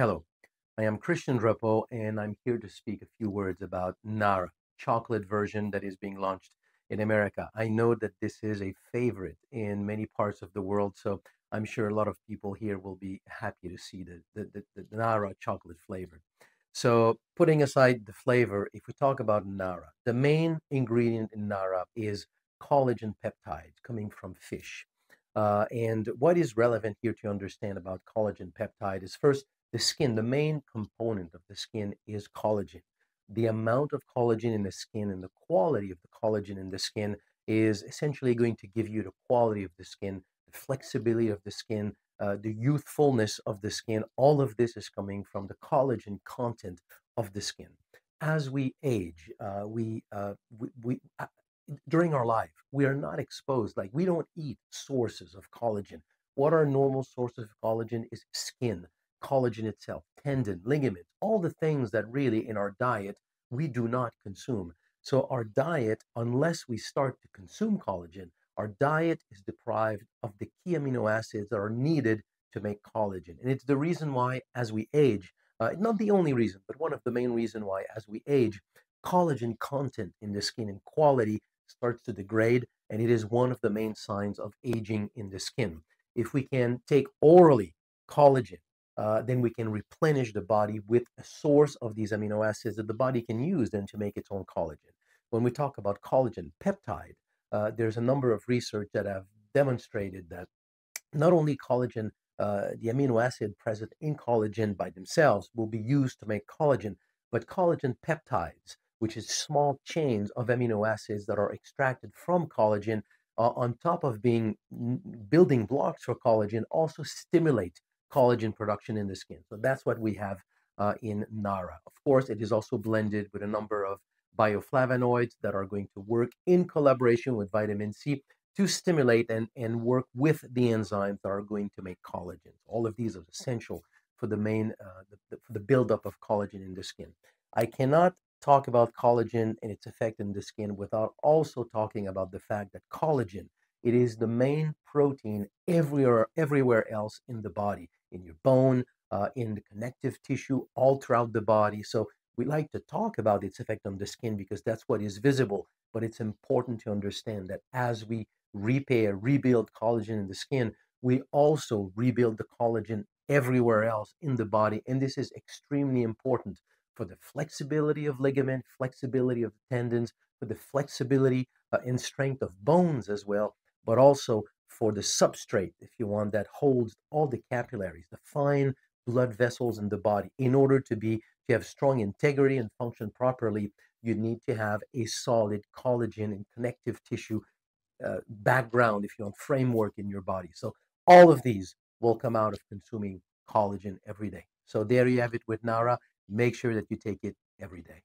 Hello, I am Christian Drapeau, and I'm here to speak a few words about Naara, chocolate version that is being launched in America. I know that this is a favorite in many parts of the world, so I'm sure a lot of people here will be happy to see the, the, the, the Naara chocolate flavor. So, putting aside the flavor, if we talk about Naara, the main ingredient in Naara is collagen peptide coming from fish. Uh, and what is relevant here to understand about collagen peptide is first the skin, the main component of the skin is collagen. The amount of collagen in the skin and the quality of the collagen in the skin is essentially going to give you the quality of the skin, the flexibility of the skin, uh, the youthfulness of the skin. All of this is coming from the collagen content of the skin. As we age, uh, we, uh, we, we uh, during our life, we are not exposed, like we don't eat sources of collagen. What are normal sources of collagen is skin collagen itself, tendon, ligaments, all the things that really in our diet we do not consume. So, our diet, unless we start to consume collagen, our diet is deprived of the key amino acids that are needed to make collagen. And it's the reason why, as we age, uh, not the only reason, but one of the main reason why, as we age, collagen content in the skin and quality starts to degrade, and it is one of the main signs of aging in the skin. If we can take orally collagen uh, then we can replenish the body with a source of these amino acids that the body can use then to make its own collagen. When we talk about collagen peptide, uh, there's a number of research that have demonstrated that not only collagen, uh, the amino acid present in collagen by themselves will be used to make collagen, but collagen peptides, which is small chains of amino acids that are extracted from collagen, uh, on top of being building blocks for collagen, also stimulate collagen production in the skin. So that's what we have uh, in Naara. Of course, it is also blended with a number of bioflavonoids that are going to work in collaboration with vitamin C to stimulate and, and work with the enzymes that are going to make collagen. All of these are essential for the main uh, the, for the buildup of collagen in the skin. I cannot talk about collagen and its effect in the skin without also talking about the fact that collagen it is the main protein everywhere everywhere else in the body in your bone, uh, in the connective tissue, all throughout the body. So we like to talk about its effect on the skin because that's what is visible. But it's important to understand that as we repair, rebuild collagen in the skin, we also rebuild the collagen everywhere else in the body. And this is extremely important for the flexibility of ligament, flexibility of tendons, for the flexibility uh, and strength of bones as well, but also for the substrate, if you want, that holds all the capillaries, the fine blood vessels in the body. In order to be to have strong integrity and function properly, you need to have a solid collagen and connective tissue uh, background, if you want, framework in your body. So all of these will come out of consuming collagen every day. So there you have it with Naara. Make sure that you take it every day.